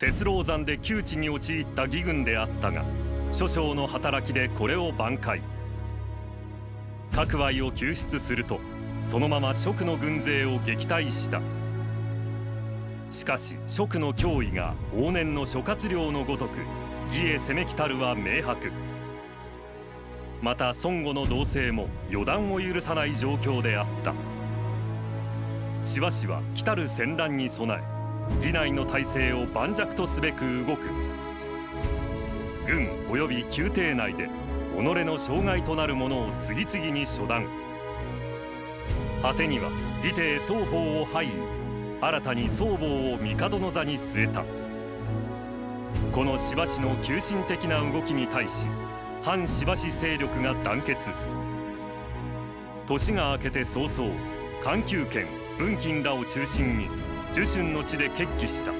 鉄狼山で窮地に陥った義軍であったが諸将の働きでこれを挽回。各愛を救出するとそのまま蜀の軍勢を撃退した。しかし蜀の脅威が往年の諸葛亮のごとく義へ攻めきたるは明白。また孫悟の動静も予断を許さない状況であった。しばしは来たる戦乱に備え義内の体制を盤石とすべく動く。軍及び宮廷内で己の障害となるものを次々に処断。果てには義帝双方を廃位新たに僧帽を帝の座に据えた。このしばしの急進的な動きに対し反しばし勢力が団結。年が明けて早々環球圏文金らを中心に受春の地で決起した。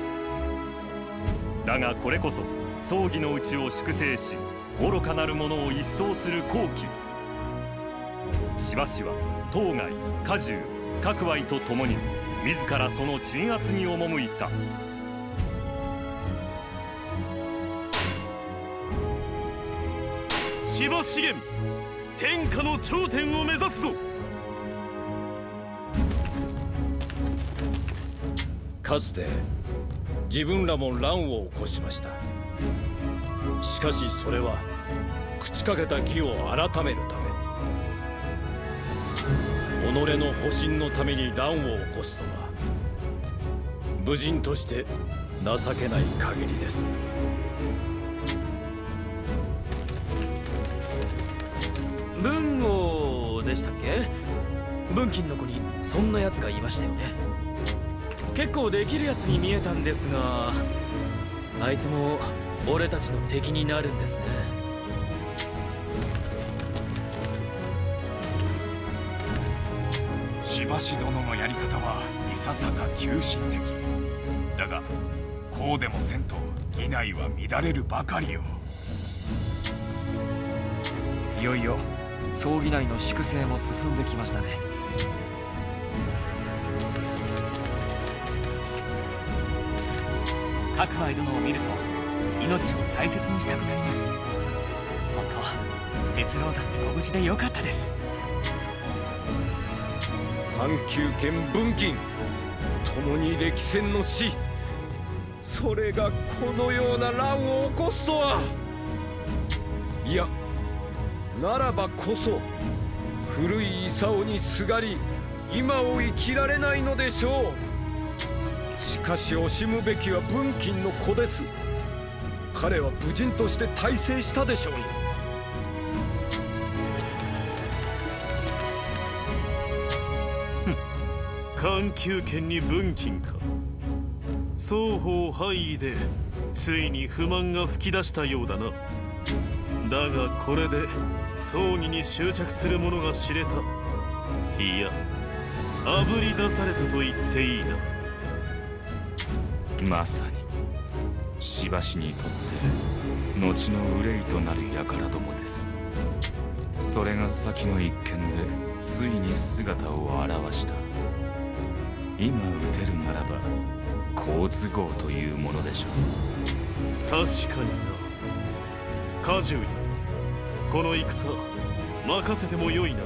だがこれこそ葬儀のうちを粛清し愚かなる者を一掃する好機。しばしは当該家中各愛と共に自らその鎮圧に赴いた。芝資源天下の頂点を目指すぞ。かつて自分らも乱を起こしました。しかしそれは朽ちかけた義を改めるため。己の保身のために乱を起こすとは武人として情けない限りです。文豪でしたっけ？文金の子にそんな奴がいましたよね。結構できるやつに見えたんですがあいつも俺たちの敵になるんですね。しばし殿のやり方はいささか急進的。だがこうでもせんと義内は乱れるばかりよ。いよいよ葬儀内の粛清も進んできましたね各愛殿を見ると命を大切にしたくなります。本当鉄狼山でご無事でよかったです。阪急圏文金共に歴戦の死それがこのような乱を起こすとは。いやならばこそ古い功にすがり今を生きられないのでしょう。かし惜しむべきは文金の子です。彼は武人として大成したでしょうに。環球圏に文金か。双方廃位でついに不満が噴き出したようだな。だがこれで葬儀に執着する者が知れた。いやあぶり出されたと言っていいな。まさに。しばしにとって後の憂いとなる輩どもです。それが先の一件でついに姿を現した。今撃てるならば好都合というものでしょう。確かにな。果樹に。この戦任せてもよいな。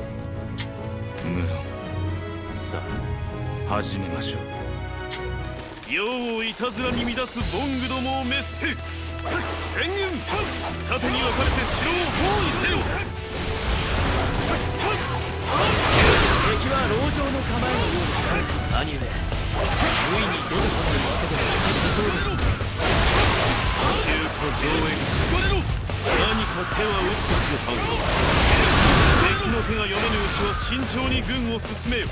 無論。さあ始めましょう世をいたずらに乱すボングどもを滅せ全軍縦に分かれて城を包囲せよ。敵は籠城の構えのようです兄上無意に出てこないわけではなさそうです中華増援何か手は打ってくるはず。敵の手が読めぬうちは慎重に軍を進めよ。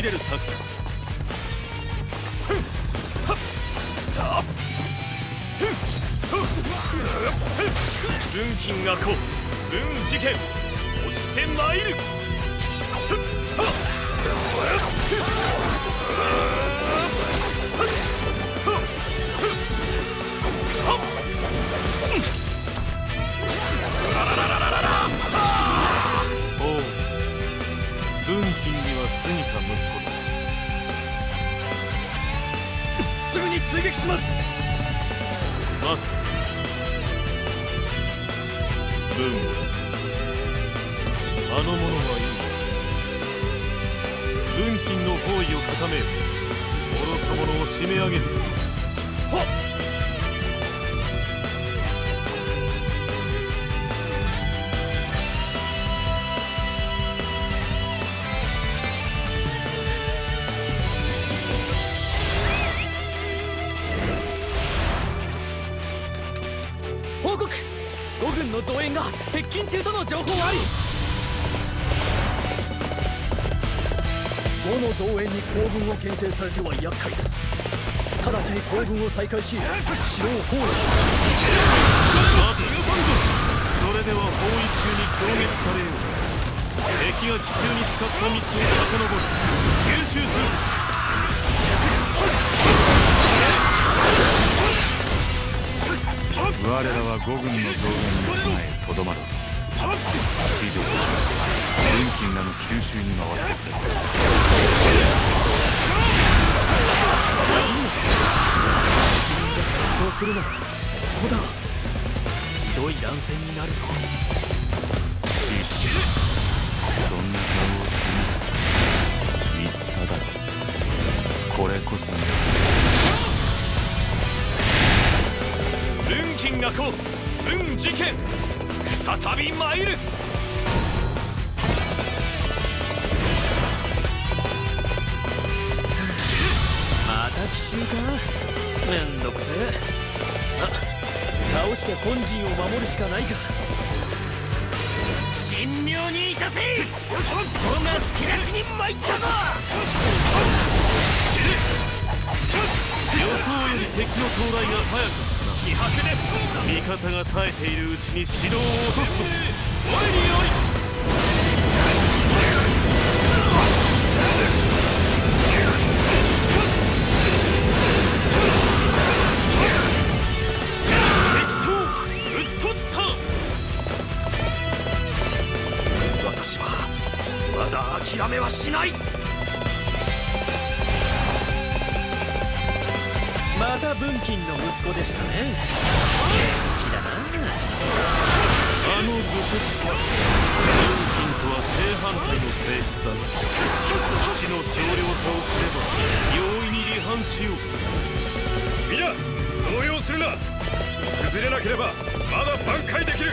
に陥れる作戦。文金がこ文事件。押して参る。ほに追撃します。待て。文。武あの者はいい。文金の包囲を固めよ愚か者を締め上げるぞ。はっ軍の増援が接近中との情報あり5の増援に行軍を牽制されては厄介です。直ちに行軍を再開し城を包囲し待てそれでは包囲中に攻撃されよう。敵が奇襲に使った道を遡る吸収するぞ我らは五軍の増援に備えとどまろう。四条文金らの吸収に回ってくれ戦闘するな。らここだ。ひどい乱戦になるぞ。四条そんな顔をするな。言っただろこれこそが文金がこ文事件再び参る。また奇襲か。めんどくせえ。あ倒して本陣を守るしかないか。神妙にいたせ。我が好きなちに参ったぞ。予想より敵の到来が早か気迫です味方が耐えているうちに城を落とすぞ。おいにおいこでしたね。元気だなあの愚直さ。文金とは正反対の性質だ。な父の強量さを知れば容易に離反しよう皆動揺するな。崩れなければまだ挽回できる。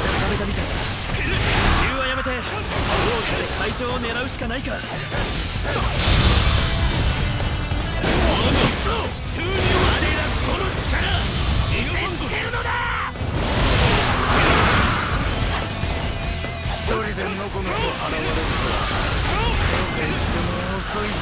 が集結固めたみたいだ奇襲はやめて両者で会場を狙うしかないか手中に我らこの力見せつけるのだ一人でのこのこ現れるとは。戦しても遅いぞ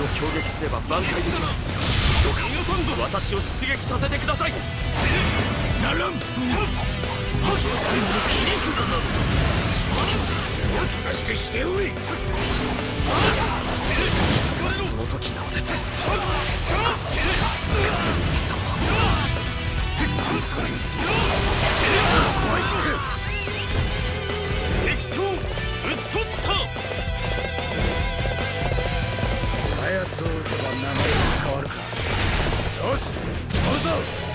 を攻撃すれば挽回できます。どうか私を出撃させてください。ならん。最後の切り札など。おとなしくしておその時なのです。敵将討ち取った。やつをてば名前が変わるか。よし乗るぞ。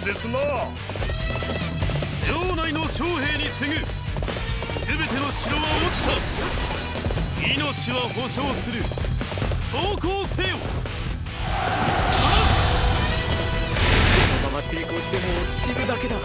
ですな。城内の将兵に次ぐ。全ての城は落ちた。命は保証する。投降せよ。このまま抵抗しても死ぬだけだ。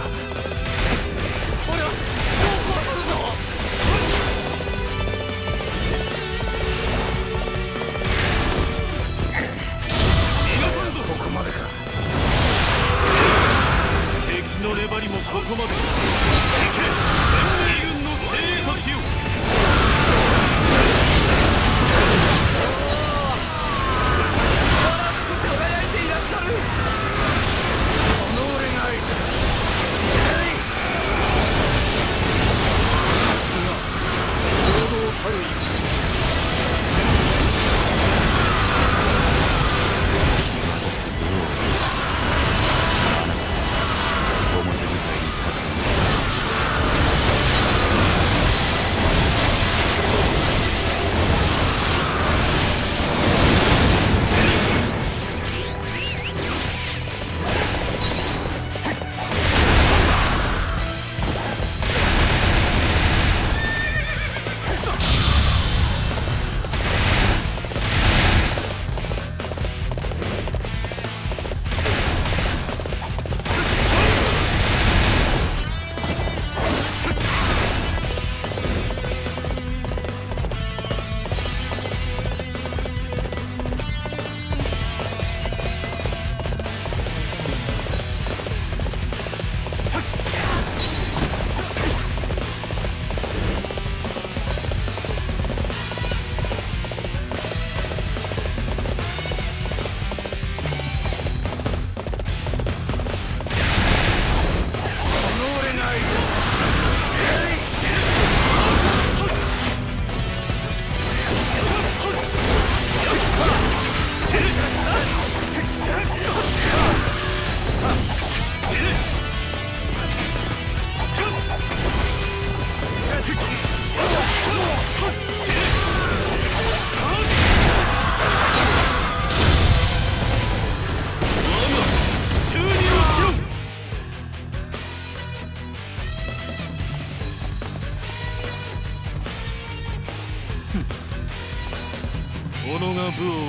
い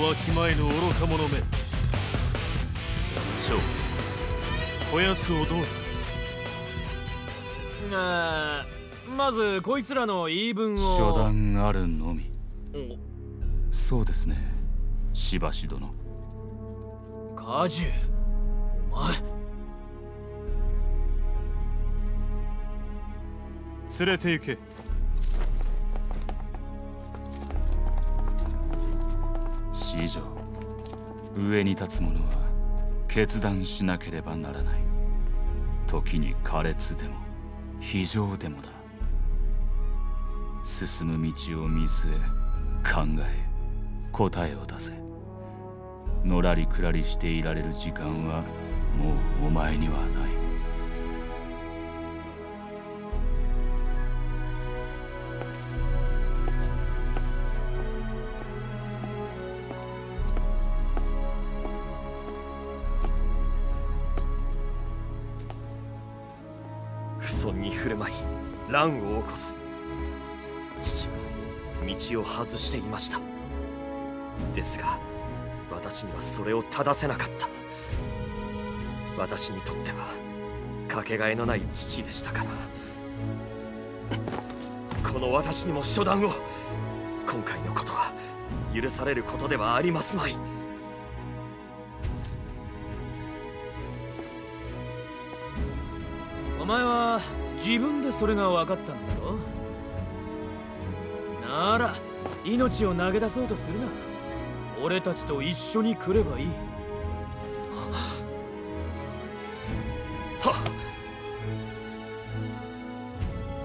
わきまえぬ愚か者め。翔こやつをどうする？あーまずこいつらの言い分を。初段あるのみ。お。そうですね。しばし殿。果樹お前。連れて行け子女上に立つ者は決断しなければならない。時に苛烈でも非常でもだ。進む道を見据え考え答えを出せ。のらりくらりしていられる時間はもうお前にはない。不遜に振る舞い乱を起こす。父は道を外していました。ですが私にはそれを正せなかった。私にとってはかけがえのない父でしたから。この私にも初段を。今回のことは許されることではありますまい。お前は自分でそれが分かったんだろ？なら命を投げ出そうとするな。俺たちと一緒に来ればいい。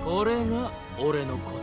これが俺の答